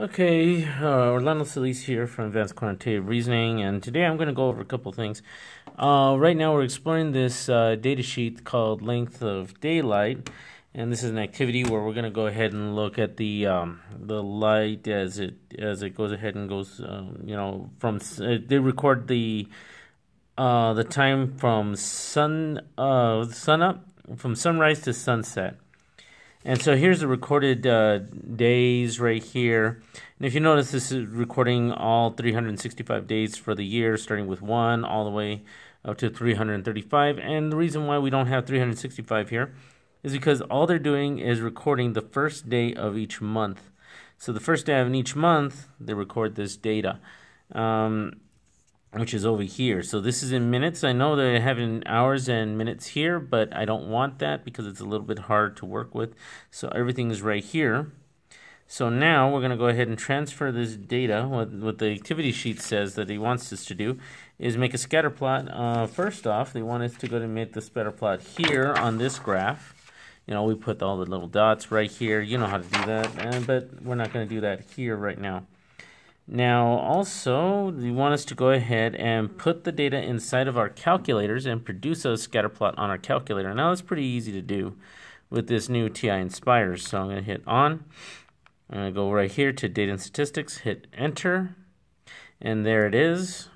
Okay, uh, Orlando Solis here from Advanced Quantitative Reasoning, and today I'm going to go over a couple things. Uh, right now, we're exploring this uh, data sheet called Length of Daylight, and this is an activity where we're going to go ahead and look at the um, the light as it as it goes ahead and goes. Um, you know, from uh, they record the uh, the time from sun uh, sun up from sunrise to sunset. And so here's the recorded uh, days right here. And if you notice, this is recording all 365 days for the year, starting with 1 all the way up to 335. And the reason why we don't have 365 here is because all they're doing is recording the first day of each month. So the first day of each month, they record this data. Um, which is over here. So this is in minutes. I know that I have in hours and minutes here, but I don't want that because it's a little bit hard to work with. So everything is right here. So now we're going to go ahead and transfer this data. What, what the activity sheet says that he wants us to do is make a scatter plot. Uh, first off, they want us to go to make the scatter plot here on this graph. You know, we put all the little dots right here. You know how to do that, but we're not going to do that here right now. Now also, you want us to go ahead and put the data inside of our calculators and produce a scatter plot on our calculator. Now that's pretty easy to do with this new TI Nspire. So I'm going to hit on. I'm going to go right here to data and statistics, hit enter, and there it is.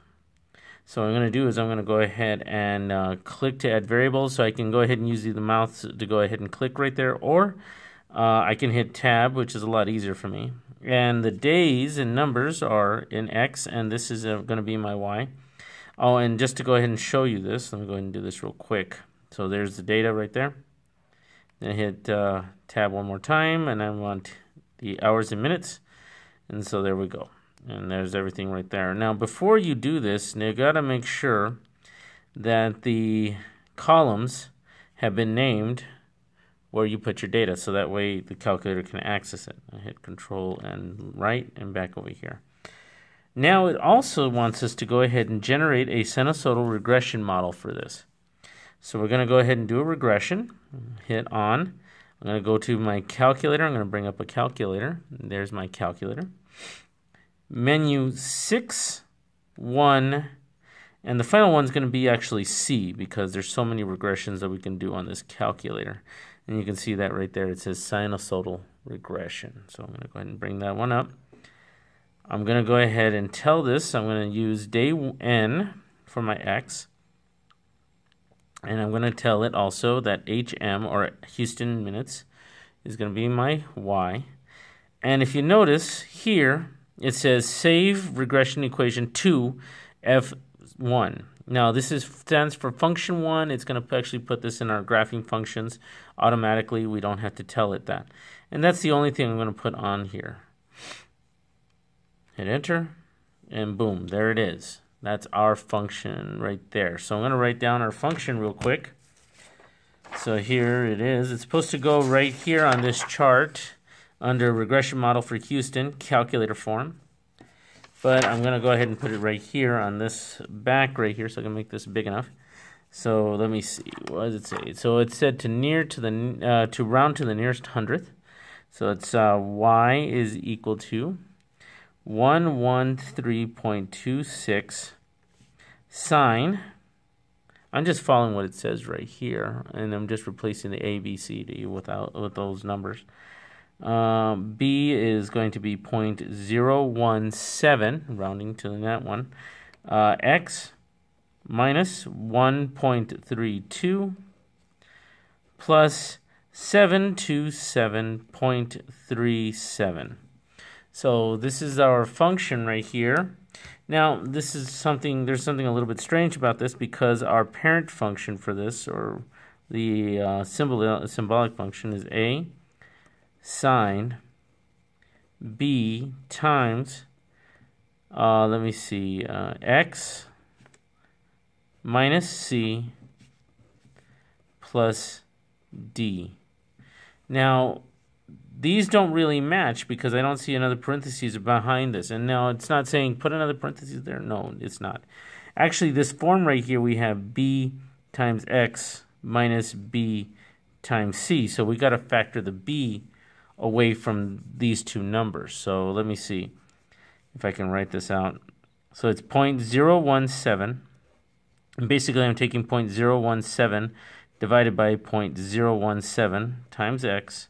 So what I'm going to do is I'm going to go ahead and uh, click to add variables so I can go ahead and use the mouse to go ahead and click right there or uh, I can hit tab which is a lot easier for me and the days and numbers are in X, and this is uh, going to be my Y. Oh, and just to go ahead and show you this, let me go ahead and do this real quick. So there's the data right there. Then hit uh, tab one more time, and I want the hours and minutes. And so there we go. And there's everything right there. Now, before you do this, you got to make sure that the columns have been named where you put your data so that way the calculator can access it. I hit control and right and back over here. Now it also wants us to go ahead and generate a sinusoidal regression model for this. So we're going to go ahead and do a regression. Hit on. I'm going to go to my calculator. I'm going to bring up a calculator. There's my calculator. Menu 6, 1, and the final one is going to be actually C because there's so many regressions that we can do on this calculator. And you can see that right there. It says sinusoidal regression. So I'm going to go ahead and bring that one up. I'm going to go ahead and tell this. I'm going to use day n for my x. And I'm going to tell it also that HM, or Houston minutes, is going to be my y. And if you notice here, it says save regression equation to F1. Now this is stands for function one. It's going to actually put this in our graphing functions automatically. We don't have to tell it that. And that's the only thing I'm going to put on here. Hit enter and boom, there it is. That's our function right there. So I'm going to write down our function real quick. So here it is. It's supposed to go right here on this chart under regression model for Houston, calculator form. But I'm going to go ahead and put it right here on this back right here so I can make this big enough. So let me see. What does it say? So it said to near to the uh, to round to the nearest hundredth. So it's uh, y is equal to 113.26 sine. I'm just following what it says right here, and I'm just replacing the A, B, C, D without with those numbers. Um, B is going to be 0.017, rounding to that one. Uh, X minus 1.32 plus 727.37. So this is our function right here. Now, this is something, there's something a little bit strange about this because our parent function for this, or the uh, symbol, symbolic function, is A sine b times, uh, let me see, uh, x minus c plus d. Now, these don't really match because I don't see another parentheses behind this. And now it's not saying put another parentheses there. No, it's not. Actually, this form right here, we have b times x minus b times c. So we got to factor the b away from these two numbers. So let me see if I can write this out. So it's 0.017. And basically, I'm taking 0.017 divided by 0.017 times x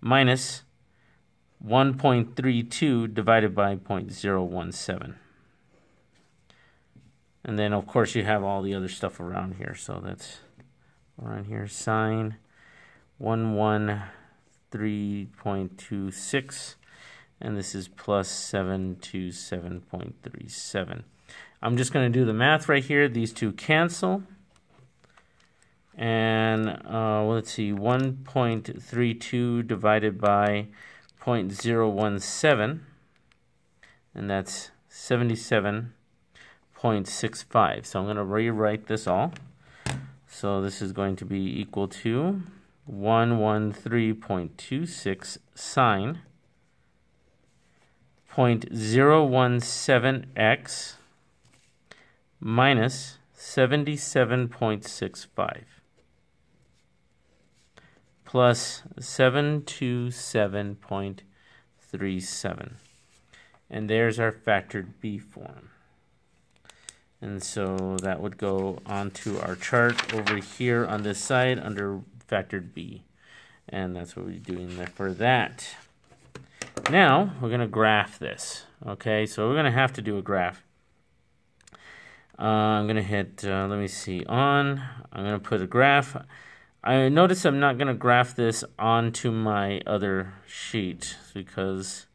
minus 1.32 divided by 0.017. And then, of course, you have all the other stuff around here. So that's around here. Sine 113.26. And this is plus 727.37. I'm just going to do the math right here. These two cancel. And uh, let's see, 1.32 divided by 0.017. And that's 77.65. So I'm going to rewrite this all. So this is going to be equal to 113.26 sine 0.017x minus 77.65 plus 727.37. And there's our factored B form. And so that would go onto our chart over here on this side under factored B. And that's what we're doing there for that. Now, we're going to graph this. Okay, so we're going to have to do a graph. Uh, I'm going to hit, uh, let me see, on. I'm going to put a graph. I notice I'm not going to graph this onto my other sheet because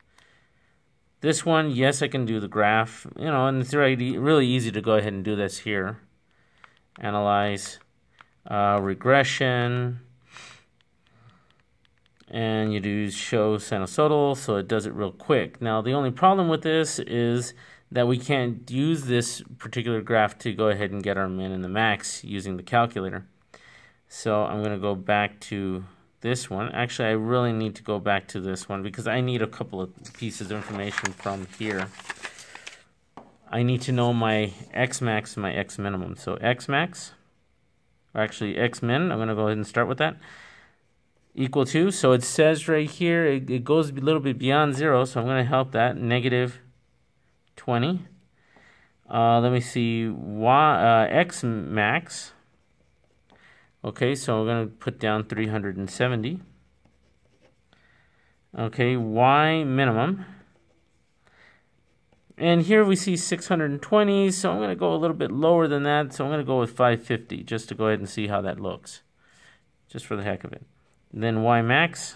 this one, yes, I can do the graph, you know, and it's really, easy to go ahead and do this here. Analyze uh, regression, and you do show sinusoidal, so it does it real quick. Now, the only problem with this is that we can't use this particular graph to go ahead and get our min and the max using the calculator. So I'm going to go back to this one. Actually, I really need to go back to this one because I need a couple of pieces of information from here. I need to know my x max and my x minimum. So x max, or actually x min, I'm going to go ahead and start with that, equal to, so it says right here, it, it goes a little bit beyond zero, so I'm going to help that, negative 20. Uh, let me see, y, uh, x max, Okay, so we're going to put down 370. Okay, Y minimum. And here we see 620, so I'm going to go a little bit lower than that. So I'm going to go with 550 just to go ahead and see how that looks, just for the heck of it. And then Y max.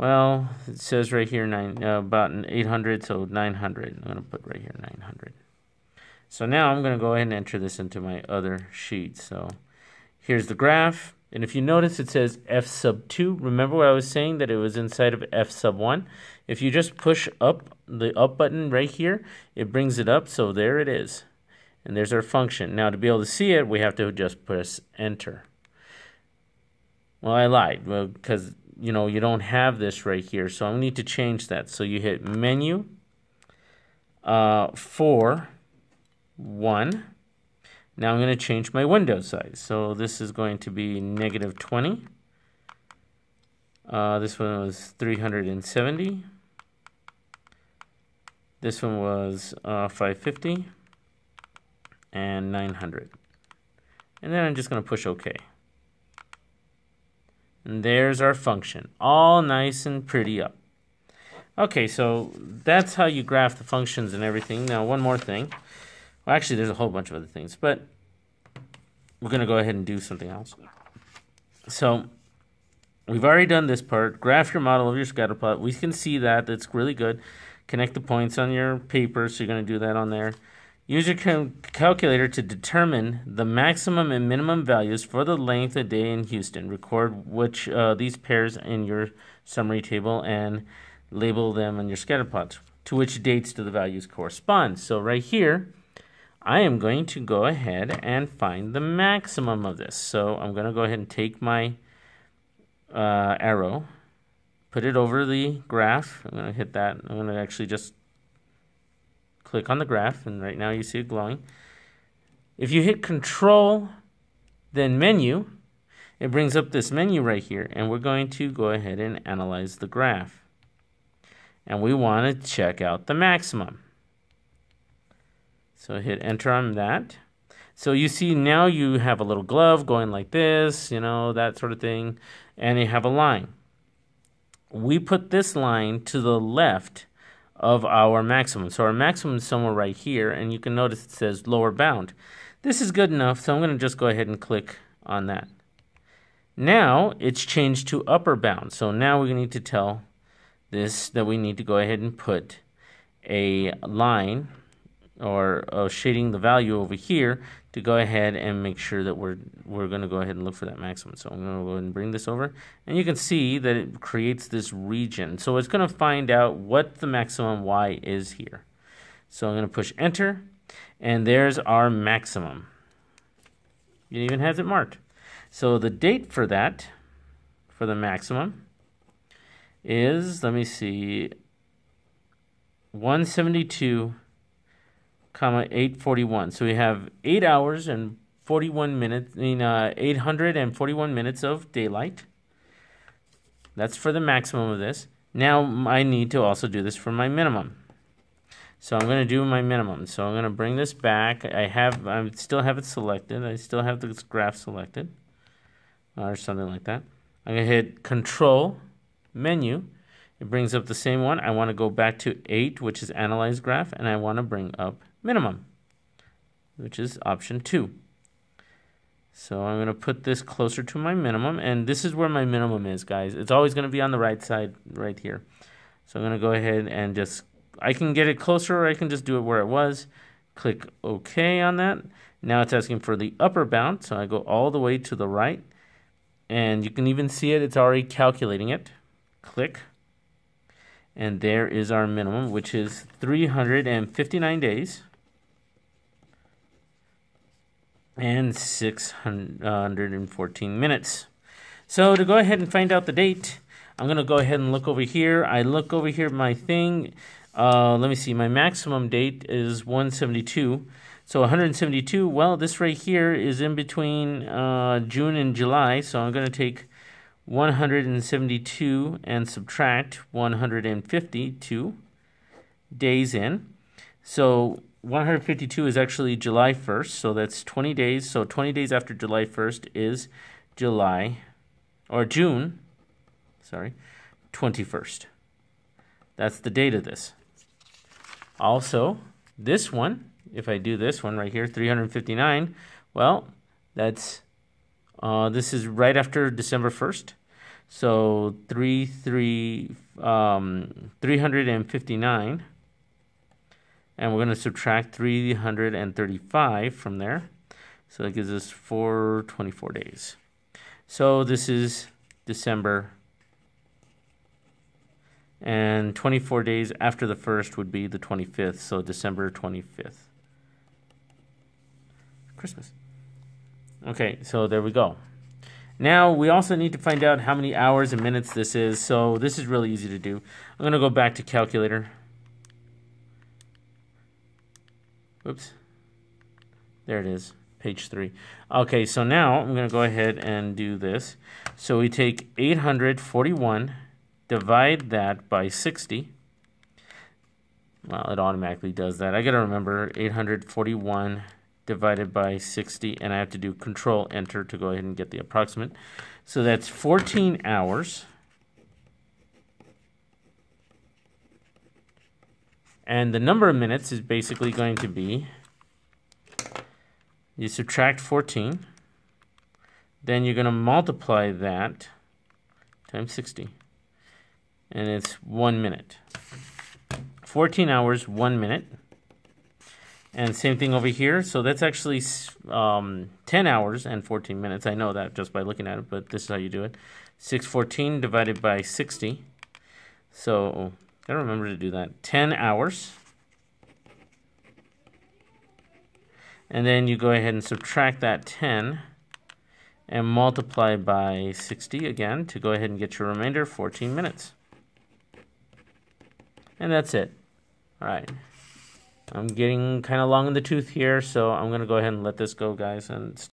Well, it says right here nine, uh, about 800, so 900. I'm going to put right here 900. So now I'm going to go ahead and enter this into my other sheet. So Here's the graph. And if you notice, it says f sub 2. Remember what I was saying, that it was inside of f sub 1? If you just push up the up button right here, it brings it up. So there it is. And there's our function. Now, to be able to see it, we have to just press enter. Well, I lied. Because, you know, you don't have this right here. So I need to change that. So you hit menu, uh, 4, 1, now I'm going to change my window size. So this is going to be negative 20. Uh, this one was 370. This one was uh, 550 and 900. And then I'm just going to push OK. And there's our function, all nice and pretty up. Okay, so that's how you graph the functions and everything. Now, one more thing. Well, actually, there's a whole bunch of other things, but we're going to go ahead and do something else. So we've already done this part. Graph your model of your scatter plot. We can see that. That's really good. Connect the points on your paper. So you're going to do that on there. Use your cal calculator to determine the maximum and minimum values for the length of day in Houston. Record which uh, these pairs in your summary table and label them on your scatter plots. To which dates do the values correspond? So right here, I am going to go ahead and find the maximum of this. So I'm going to go ahead and take my uh, arrow, put it over the graph. I'm going to hit that. I'm going to actually just click on the graph, and right now you see it glowing. If you hit Control, then Menu, it brings up this menu right here, and we're going to go ahead and analyze the graph. And we want to check out the maximum. So hit enter on that. So you see now you have a little glove going like this, you know, that sort of thing, and you have a line. We put this line to the left of our maximum. So our maximum is somewhere right here, and you can notice it says lower bound. This is good enough, so I'm going to just go ahead and click on that. Now it's changed to upper bound. So now we need to tell this that we need to go ahead and put a line or uh, shading the value over here to go ahead and make sure that we're we're going to go ahead and look for that maximum. So I'm going to go ahead and bring this over and you can see that it creates this region. So it's going to find out what the maximum y is here. So I'm going to push enter and there's our maximum. It even has it marked. So the date for that, for the maximum, is, let me see, 172 comma 841. So we have 8 hours and 41 minutes, I mean, uh, 841 minutes of daylight. That's for the maximum of this. Now I need to also do this for my minimum. So I'm going to do my minimum. So I'm going to bring this back. I have, I still have it selected. I still have this graph selected or something like that. I'm going to hit Control Menu. It brings up the same one. I want to go back to 8, which is Analyze Graph, and I want to bring up Minimum, which is option 2. So I'm going to put this closer to my minimum, and this is where my minimum is, guys. It's always going to be on the right side right here. So I'm going to go ahead and just, I can get it closer, or I can just do it where it was. Click OK on that. Now it's asking for the upper bound, so I go all the way to the right and you can even see it, it's already calculating it. Click. And there is our minimum, which is 359 days and 614 minutes. So to go ahead and find out the date, I'm going to go ahead and look over here. I look over here my thing. Uh, let me see. My maximum date is 172. So 172, well, this right here is in between uh, June and July, so I'm going to take 172 and subtract 152 days in. So 152 is actually July 1st, so that's 20 days. So 20 days after July 1st is July, or June, sorry, 21st. That's the date of this. Also, this one if I do this one right here, 359, well, that's, uh, this is right after December 1st. So 3, 3, um, 359, and we're going to subtract 335 from there. So that gives us 424 days. So this is December and 24 days after the first would be the 25th, so December 25th. Christmas. Okay, so there we go. Now we also need to find out how many hours and minutes this is. So this is really easy to do. I'm going to go back to calculator. Oops. There it is, page 3. Okay, so now I'm going to go ahead and do this. So we take 841, divide that by 60. Well, it automatically does that. I got to remember 841 divided by 60, and I have to do control enter to go ahead and get the approximate. So that's 14 hours. And the number of minutes is basically going to be, you subtract 14, then you're going to multiply that times 60, and it's one minute. 14 hours, one minute. And same thing over here. So that's actually um, 10 hours and 14 minutes. I know that just by looking at it, but this is how you do it. 614 divided by 60. So gotta remember to do that. 10 hours. And then you go ahead and subtract that 10 and multiply by 60 again to go ahead and get your remainder 14 minutes. And that's it. All right. I'm getting kind of long in the tooth here, so I'm going to go ahead and let this go, guys, and